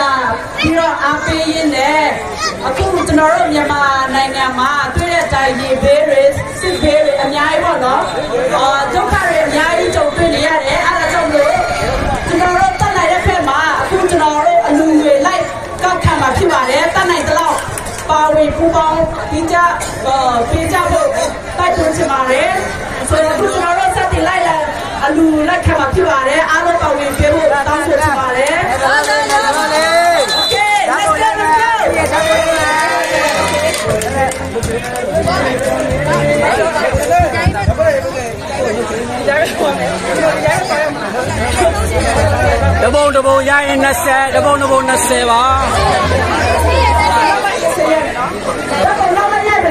လာပြီးတော့အားပေးရင်းနဲ့အခုကျွန်တော်တို့မြန်မာနိုင်ငံမှာတွေ့တဲ့တိုင်းရေဘေးတွေစစ်ဘေးတွေအများကြီးပေါ့နော်အာဒုက္ခတွေအများကြီးကြုံတွေ့နေရတယ်အဲ့ဒါကြောင့်လို့ကျွန်တော်တို့တက်နိုင်တဲ့ဖက်မှာအခုကျွန်တော်တို့အလူတွေလိုက်ကောက်ခံမှာဖြစ်ပါတယ်တက်နိုင်တဲ့လောက်ပါဝင်ပူပေါင်းဒီကြအာပေးကြဖို့တိုက်တွန်းချင်ပါတယ်ဆိုတော့အခုကျွန်တော်တို့စတင်လိုက်လာအလူလက်ခံမှာဖြစ်ပါတယ်အားလုံးပါဝင်ပေးဖို့တောင်းဆိုချင်ပါတယ် ရရင်20တပုံတပုံ20ပါဒါကနောက်မရတဲ့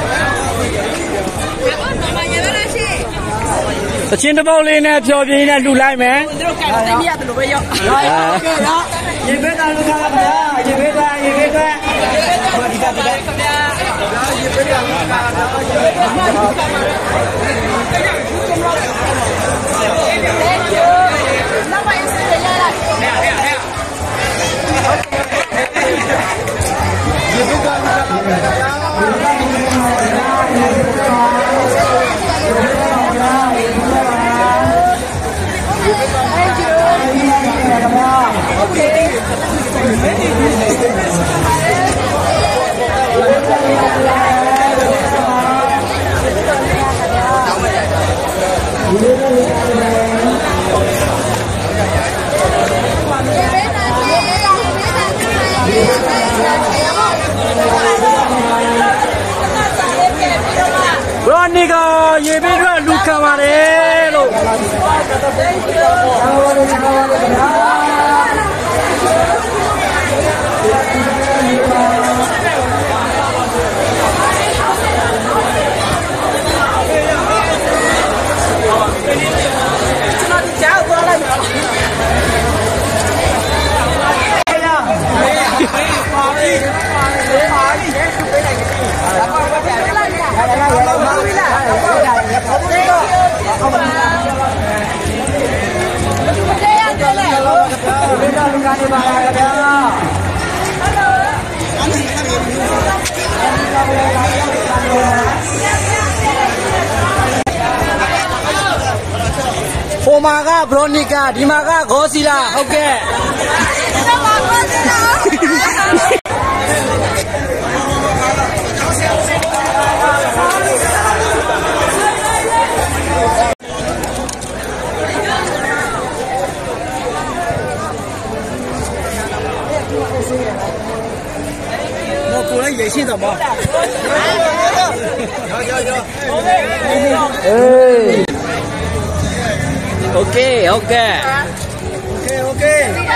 တ်လိုက်တော့ကျွန်တော်တို့ရက်သမီးတော့တော့ချဲပြီးတော့မှဖတ်လိုက်တော့ပါဝင်ပေးဖို့တောင်းနေတယ်ကျေးဇူးတင်တယ်ဘာစုပေးတာလဲတချင်းတပုတ်လေးနဲ့ဖြောပြင်းနဲ့လှူလိုက်မယ်တို့ကတိမရတယ်လို့ပဲရောက်ရေဘက်ကလူကပါဗျာရေဘက်ကရေဘက်ကဘရောနီကရေဘေးတော့လူခံပါ တယ်လို့ ဟိုမှာကဘရောနီကဒီ 演戏的吗？来来来，来来来，OK OK OK OK。